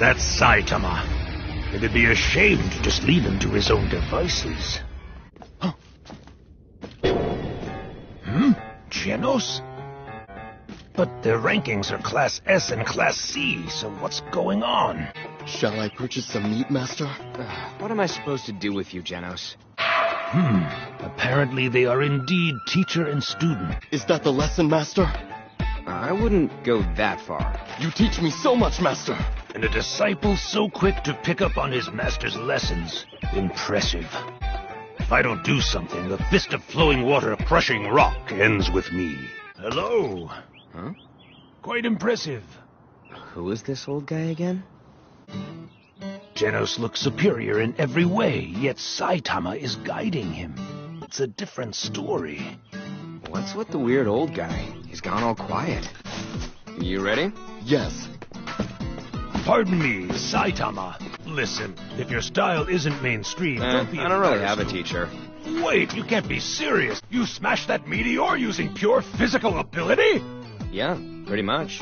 That's Saitama. It'd be a shame to just leave him to his own devices. Huh? Hmm? Genos? But their rankings are Class S and Class C, so what's going on? Shall I purchase some meat, Master? What am I supposed to do with you, Genos? Hmm. Apparently they are indeed teacher and student. Is that the lesson, Master? I wouldn't go that far. You teach me so much, Master! And a disciple so quick to pick up on his master's lessons. Impressive. If I don't do something, a fist of flowing water crushing rock ends with me. Hello. Huh? Quite impressive. Who is this old guy again? Genos looks superior in every way, yet Saitama is guiding him. It's a different story. What's with the weird old guy? He's gone all quiet. You ready? Yes. Pardon me, Saitama. Listen, if your style isn't mainstream, Eh, don't be I don't really have a teacher. Wait, you can't be serious. You smashed that meteor using pure physical ability? Yeah, pretty much.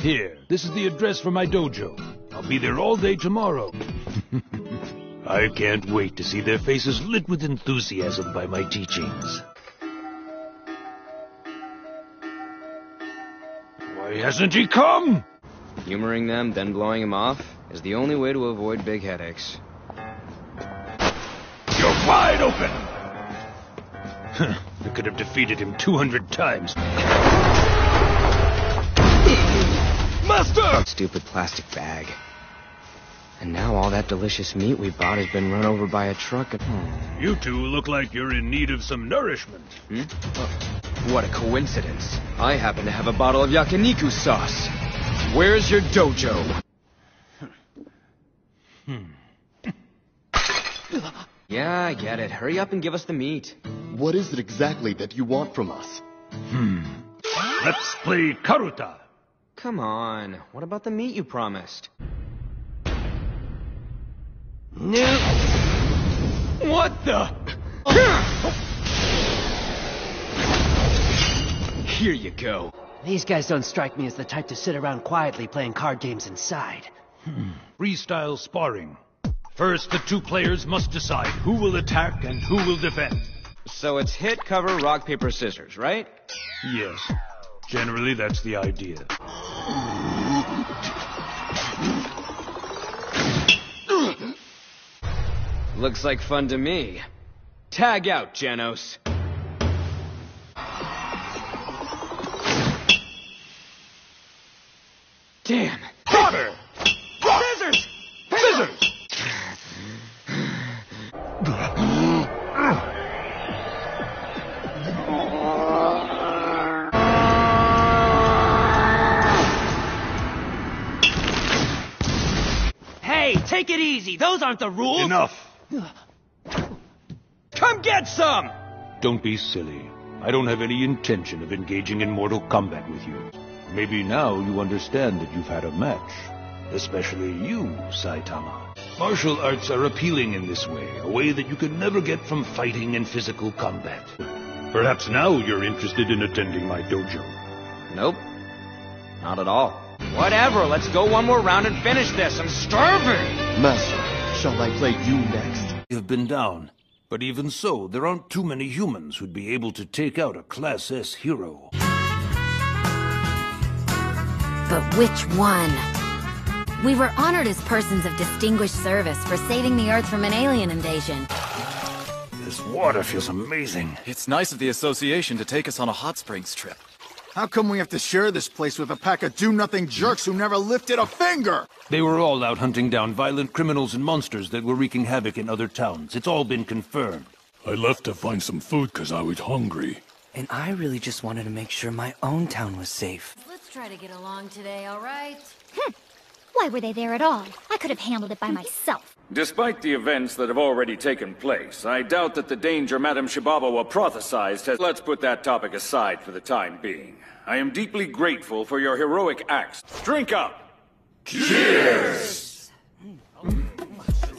Here, this is the address for my dojo. I'll be there all day tomorrow. I can't wait to see their faces lit with enthusiasm by my teachings. Why hasn't he come? Humoring them, then blowing him off, is the only way to avoid big headaches. You're wide open! Huh, I could have defeated him 200 times. Master! Stupid plastic bag. And now all that delicious meat we bought has been run over by a truck and... You two look like you're in need of some nourishment. Hmm? What a coincidence. I happen to have a bottle of yakiniku sauce. Where's your dojo? hmm. yeah, I get it. Hurry up and give us the meat. What is it exactly that you want from us? Hmm. Let's play Karuta. Come on. What about the meat you promised? No. What the? Here you go. These guys don't strike me as the type to sit around quietly playing card games inside. Freestyle sparring. First, the two players must decide who will attack and who will defend. So it's hit, cover, rock, paper, scissors, right? Yes. Generally, that's the idea. Looks like fun to me. Tag out, Genos. Damn. Paper! Scissors! Scissors! Hey, take it easy. Those aren't the rules. Enough. Come get some! Don't be silly. I don't have any intention of engaging in mortal combat with you. Maybe now you understand that you've had a match. Especially you, Saitama. Martial arts are appealing in this way, a way that you can never get from fighting and physical combat. Perhaps now you're interested in attending my dojo. Nope. Not at all. Whatever, let's go one more round and finish this. I'm starving! Master, shall I play you next? You've been down. But even so, there aren't too many humans who'd be able to take out a Class S hero. But which one? We were honored as persons of distinguished service for saving the Earth from an alien invasion. This water feels amazing. It's nice of the association to take us on a hot springs trip. How come we have to share this place with a pack of do-nothing jerks who never lifted a finger? They were all out hunting down violent criminals and monsters that were wreaking havoc in other towns. It's all been confirmed. I left to find some food because I was hungry. And I really just wanted to make sure my own town was safe. Let's try to get along today, all right? Hmm. Why were they there at all? I could have handled it by myself. Despite the events that have already taken place, I doubt that the danger Madame Shibabawa prophesized has... Let's put that topic aside for the time being. I am deeply grateful for your heroic acts. Drink up! Cheers!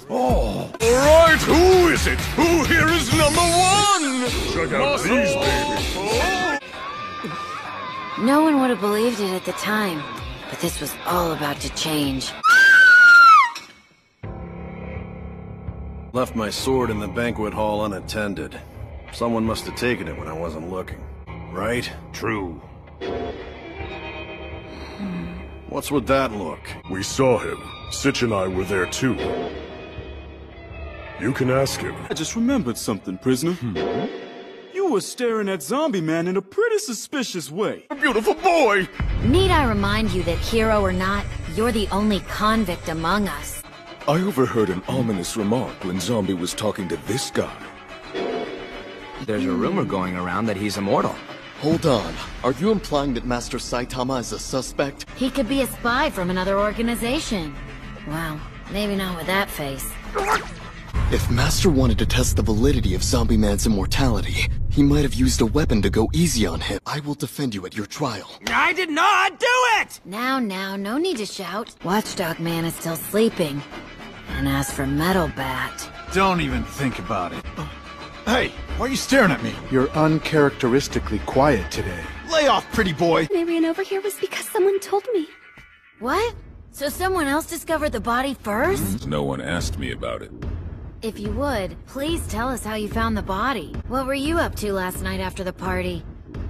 Oh. All right, who is it? Who here is number one? Check out these babies. Oh. No one would have believed it at the time, but this was all about to change. Left my sword in the banquet hall unattended. Someone must have taken it when I wasn't looking. Right? True. Hmm. What's with that look? We saw him. Sitch and I were there too. You can ask him. I just remembered something, prisoner. Hmm. You were staring at Zombie Man in a pretty suspicious way. A beautiful boy! Need I remind you that hero or not, you're the only convict among us. I overheard an ominous remark when Zombie was talking to this guy. There's a rumor going around that he's immortal. Hold on. Are you implying that Master Saitama is a suspect? He could be a spy from another organization. Well, maybe not with that face. If Master wanted to test the validity of Zombie Man's immortality, he might have used a weapon to go easy on him. I will defend you at your trial. I did not do it! Now, now, no need to shout. Watchdog Man is still sleeping. And as for Metal Bat... Don't even think about it. Hey, why are you staring at me? You're uncharacteristically quiet today. Lay off, pretty boy! I ran over here was because someone told me. What? So someone else discovered the body first? No one asked me about it. If you would, please tell us how you found the body. What were you up to last night after the party?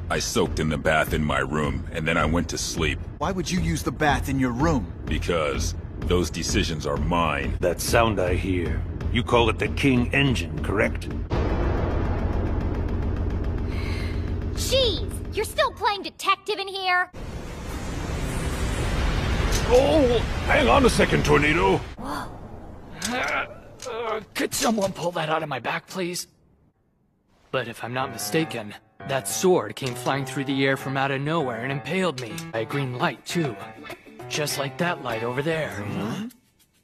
I soaked in the bath in my room, and then I went to sleep. Why would you use the bath in your room? Because those decisions are mine. That sound I hear. You call it the King Engine, correct? Jeez, you're still playing detective in here? Oh, hang on a second, Tornado. Whoa. Ah. Uh, could someone pull that out of my back, please? But if I'm not mistaken, that sword came flying through the air from out of nowhere and impaled me by a green light, too. Just like that light over there.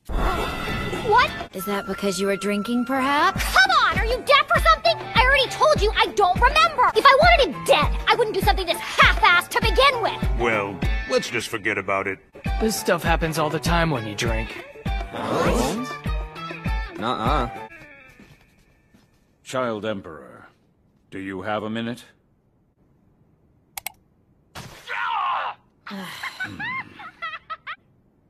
What? Is that because you were drinking, perhaps? Come on, are you deaf or something? I already told you I don't remember. If I wanted him dead, I wouldn't do something this half-assed to begin with. Well, let's just forget about it. This stuff happens all the time when you drink. Nuh-uh. Child Emperor, do you have a minute?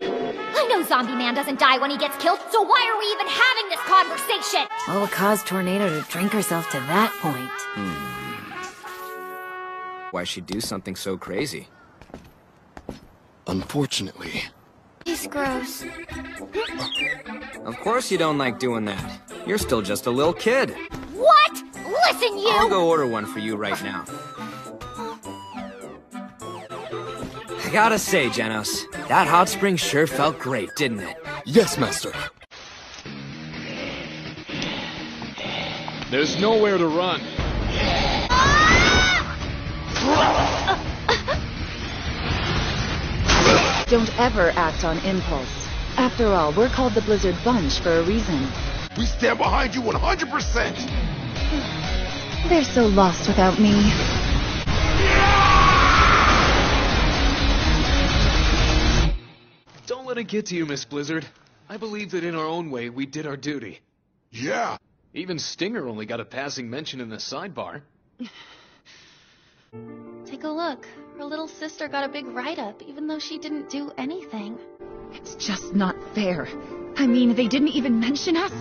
I know Zombie Man doesn't die when he gets killed, so why are we even having this conversation? What would cause Tornado to drink herself to that point? Hmm. Why she'd do something so crazy? Unfortunately. He's gross. Of course you don't like doing that. You're still just a little kid. What? Listen, you! I'll go order one for you right now. I gotta say, Genos, that hot spring sure felt great, didn't it? Yes, Master. There's nowhere to run. Ah! Don't ever act on impulse. After all, we're called the Blizzard Bunch for a reason. We stand behind you 100%! They're so lost without me. Don't let it get to you, Miss Blizzard. I believe that in our own way, we did our duty. Yeah. Even Stinger only got a passing mention in the sidebar. Take a look. Her little sister got a big write-up, even though she didn't do anything. It's just not fair. I mean, they didn't even mention us?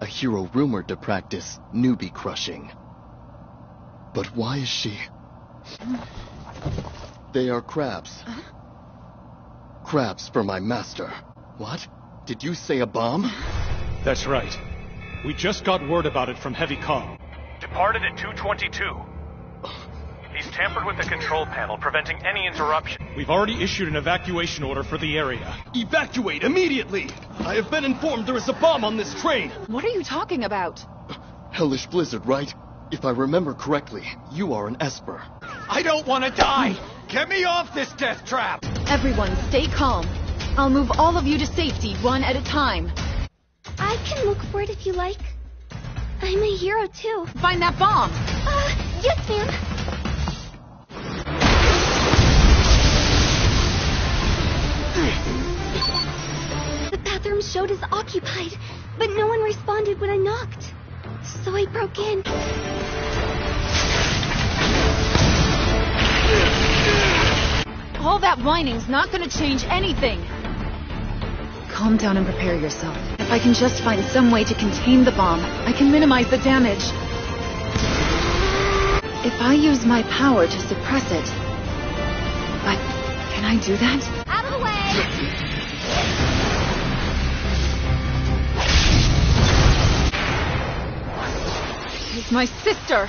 A hero rumored to practice newbie crushing. But why is she... They are crabs. Crabs for my master. What? Did you say a bomb? That's right. We just got word about it from Heavy Comm. Departed at 222. He's tampered with the control panel, preventing any interruption. We've already issued an evacuation order for the area. Evacuate immediately! I have been informed there is a bomb on this train! What are you talking about? Hellish Blizzard, right? If I remember correctly, you are an Esper. I don't want to die! Get me off this death trap! Everyone, stay calm. I'll move all of you to safety, one at a time. I can look for it if you like. I'm a hero too. Find that bomb! Uh, yes, ma'am. The bathroom showed as occupied, but no one responded when I knocked. So I broke in. All that whining's not gonna change anything. Calm down and prepare yourself. If I can just find some way to contain the bomb, I can minimize the damage. If I use my power to suppress it... But can I do that? Out of the way! It's my sister!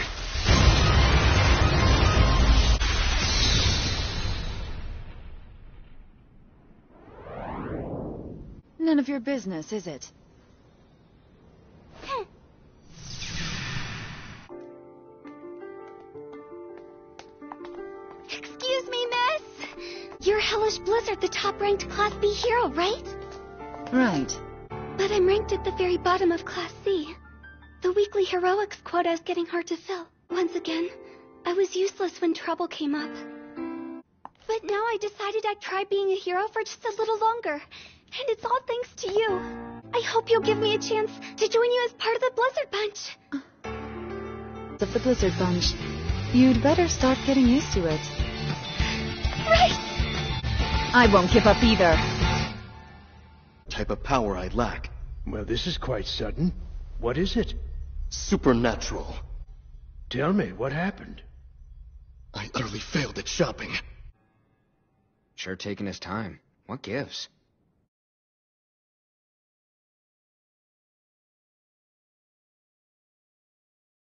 None of your business, is it? Excuse me, miss! You're Hellish Blizzard, the top-ranked Class B hero, right? Right. But I'm ranked at the very bottom of Class C. The weekly heroics quota is getting hard to fill. Once again, I was useless when trouble came up. But now I decided I'd try being a hero for just a little longer. And it's all thanks to you. I hope you'll give me a chance to join you as part of the Blizzard Bunch. Of the Blizzard Bunch. You'd better start getting used to it. Right! I won't give up either. Type of power I lack. Well, this is quite sudden. What is it? Supernatural. Tell me, what happened? I utterly failed at shopping. Sure taking his time. What gives?